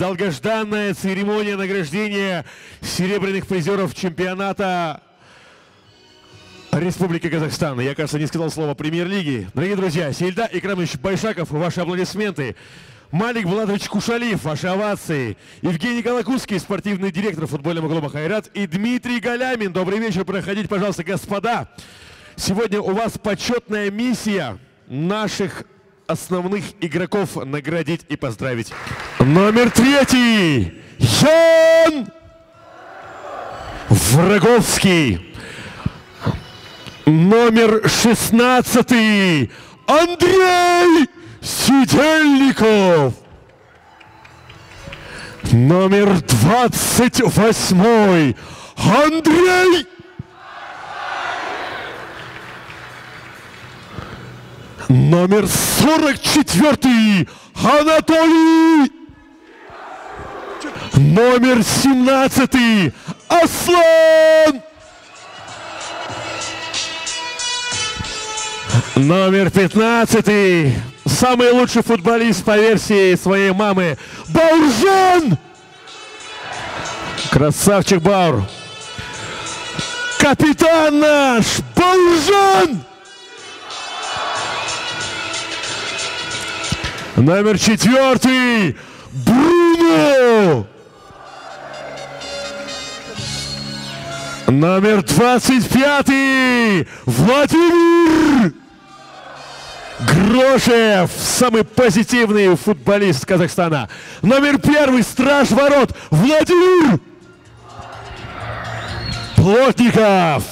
долгожданная церемония награждения серебряных призеров чемпионата Республики Казахстан. Я, кажется, не сказал слово премьер-лиги. Дорогие друзья, Сельда Икрамович Байшаков, ваши аплодисменты. Малик Владович Кушалив, ваши овации. Евгений Голокузский, спортивный директор футбольного клуба «Хайрат». И Дмитрий Галямин. Добрый вечер. Проходите, пожалуйста, господа. Сегодня у вас почетная миссия наших основных игроков наградить и поздравить. Номер третий. Ян Враговский. Номер шестнадцатый. Андрей Сидельников. Номер двадцать восьмой. Андрей Номер 44 Анатолий. Номер 17 Аслан. Номер 15 самый лучший футболист по версии своей мамы Бауржан. Красавчик Баур. Капитан наш Бауржан. Номер четвертый. Бруно. Номер двадцать пятый. Владимир. Грошев, самый позитивный футболист Казахстана. Номер первый, страж ворот, Владимир Плотников.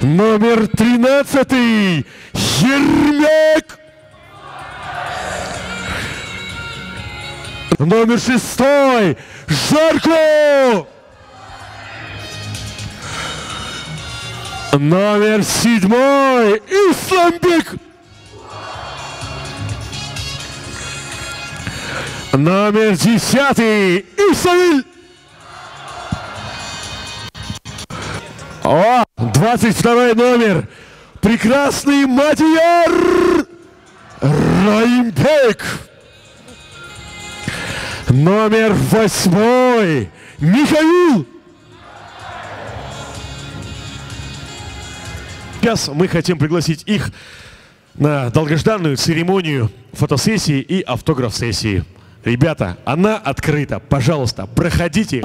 Номер тринадцатый, Ермек Номер шестой. Жарко. Номер седьмой. Исламбек. Номер десятый. Исаиль. О, 22 номер. Прекрасный Мадияр Раимбек. Номер восьмой. Михаил. Сейчас мы хотим пригласить их на долгожданную церемонию фотосессии и автограф-сессии. Ребята, она открыта. Пожалуйста, проходите.